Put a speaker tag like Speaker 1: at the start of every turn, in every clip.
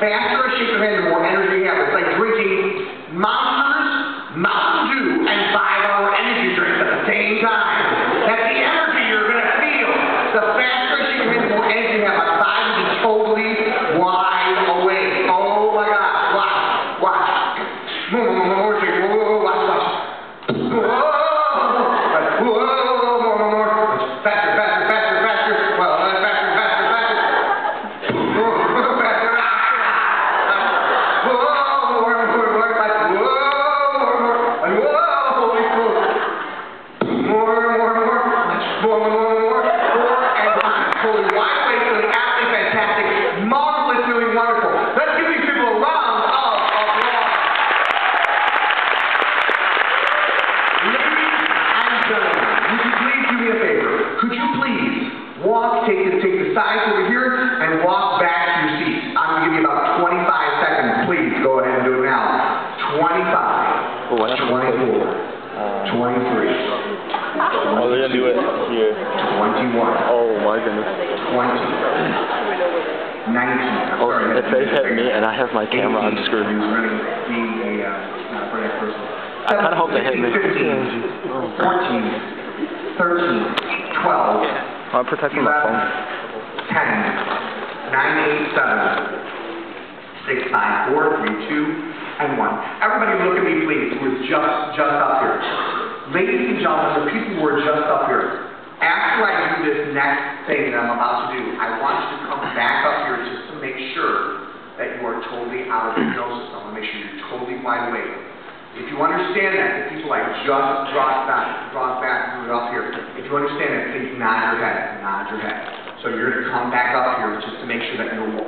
Speaker 1: faster I shake your hand, the more energy you have. It's like drinking Monsters, Mountain Dew, and five-hour energy drinks at the same time. That's the energy you're gonna feel. The faster I shake your hand, the more energy you have. My body is totally wide awake. Oh my God! Watch, watch. More, do it now. 25,
Speaker 2: Oh,
Speaker 1: 24,
Speaker 2: Uh,
Speaker 1: 23,
Speaker 2: oh, they're gonna do it here.
Speaker 1: 21,
Speaker 2: Oh my goodness.
Speaker 1: 20, 19.
Speaker 2: Oh,
Speaker 1: sorry,
Speaker 2: if they hit me and I have my
Speaker 1: 18,
Speaker 2: camera, I'm screwed.
Speaker 1: uh, not a person.
Speaker 2: I kinda hope they hit me.
Speaker 1: 15,
Speaker 2: Oh.
Speaker 1: 14, 13, 12,
Speaker 2: I'm protecting my phone.
Speaker 1: 10, 9, 8, 7, 6, 5, 4, 3, 2, and 1. Everybody look at me, please, who is just, just up here. Ladies and gentlemen, the people who are just up here, after I do this next thing that I'm about to do, I want you to come back up here just to make sure that you are totally out of hypnosis. I want to make sure you're totally wide awake. If you understand that, the people I just brought back, brought back are up here, if you understand that, please nod your head, nod your head. So you're gonna come back up here just to make sure that you're it,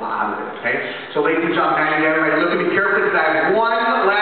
Speaker 1: okay? So ladies and gentlemen, everybody look at me carefully because I have one last